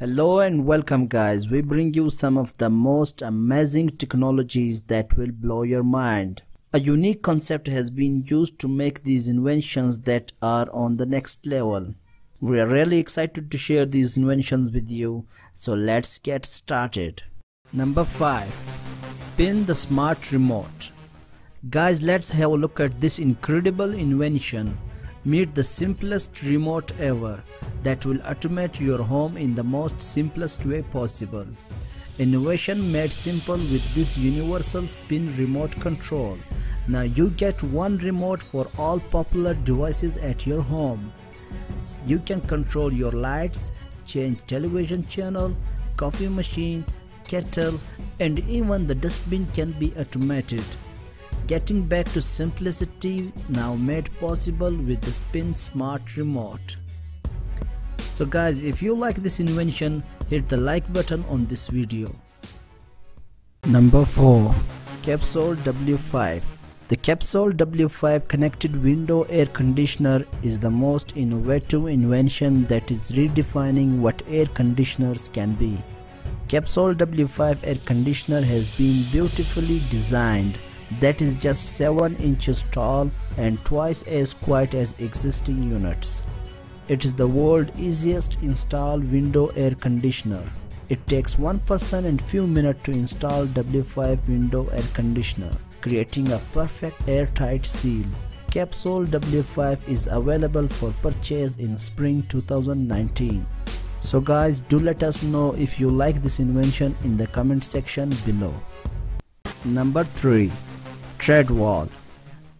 Hello and welcome guys. We bring you some of the most amazing technologies that will blow your mind. A unique concept has been used to make these inventions that are on the next level. We are really excited to share these inventions with you. So let's get started. Number 5. Spin the smart remote. Guys, let's have a look at this incredible invention. Meet the simplest remote ever that will automate your home in the most simplest way possible. Innovation made simple with this universal spin remote control. Now you get one remote for all popular devices at your home. You can control your lights, change television channel, coffee machine, kettle and even the dustbin can be automated. Getting back to simplicity now made possible with the Spin Smart Remote. So guys, if you like this invention, hit the like button on this video. Number 4. Capsule W5 The Capsule W5 connected window air conditioner is the most innovative invention that is redefining what air conditioners can be. Capsule W5 air conditioner has been beautifully designed that is just 7 inches tall and twice as quiet as existing units. It is the world's easiest install window air conditioner. It takes one person and few minutes to install W5 window air conditioner, creating a perfect airtight seal. Capsule W5 is available for purchase in spring 2019. So guys, do let us know if you like this invention in the comment section below. Number 3. Tread wall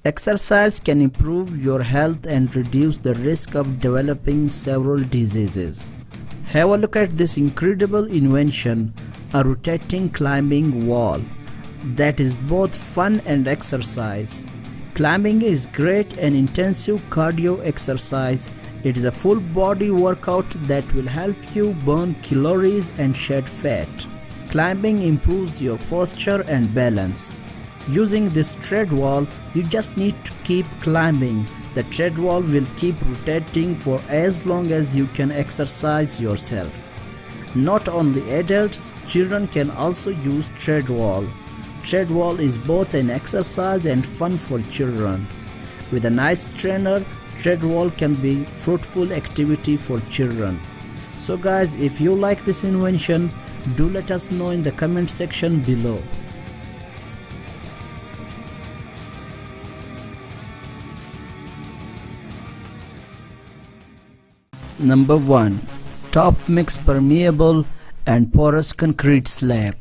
Exercise can improve your health and reduce the risk of developing several diseases. Have a look at this incredible invention, a rotating climbing wall that is both fun and exercise. Climbing is great and intensive cardio exercise. It is a full body workout that will help you burn calories and shed fat. Climbing improves your posture and balance. Using this tread wall, you just need to keep climbing. The tread wall will keep rotating for as long as you can exercise yourself. Not only adults, children can also use tread wall. Tread wall is both an exercise and fun for children. With a nice trainer, tread wall can be fruitful activity for children. So guys, if you like this invention, do let us know in the comment section below. Number 1. Top Mix Permeable and Porous Concrete Slab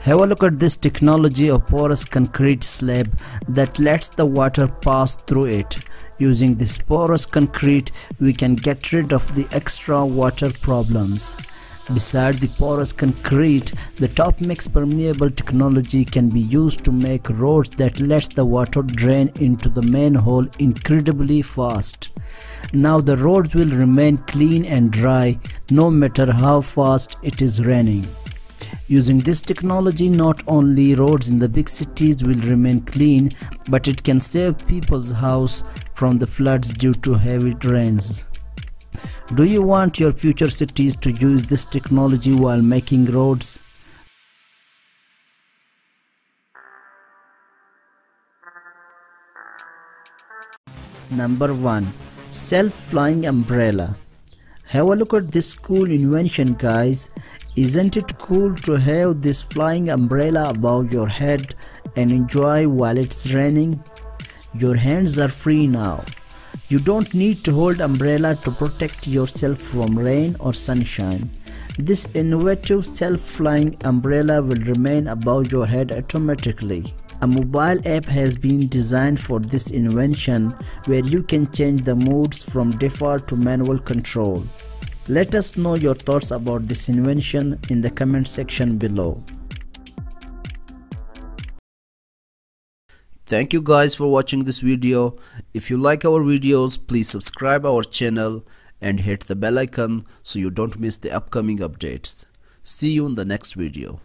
Have a look at this technology of porous concrete slab that lets the water pass through it. Using this porous concrete, we can get rid of the extra water problems. Beside the porous concrete, the Topmix permeable technology can be used to make roads that lets the water drain into the manhole incredibly fast. Now the roads will remain clean and dry no matter how fast it is raining. Using this technology not only roads in the big cities will remain clean but it can save people's house from the floods due to heavy rains. Do you want your future cities to use this technology while making roads? Number 1 self-flying umbrella. Have a look at this cool invention guys. Isn't it cool to have this flying umbrella above your head and enjoy while it's raining? Your hands are free now you don't need to hold umbrella to protect yourself from rain or sunshine this innovative self-flying umbrella will remain above your head automatically a mobile app has been designed for this invention where you can change the modes from default to manual control. Let us know your thoughts about this invention in the comment section below. Thank you guys for watching this video. If you like our videos, please subscribe our channel and hit the bell icon so you don't miss the upcoming updates. See you in the next video.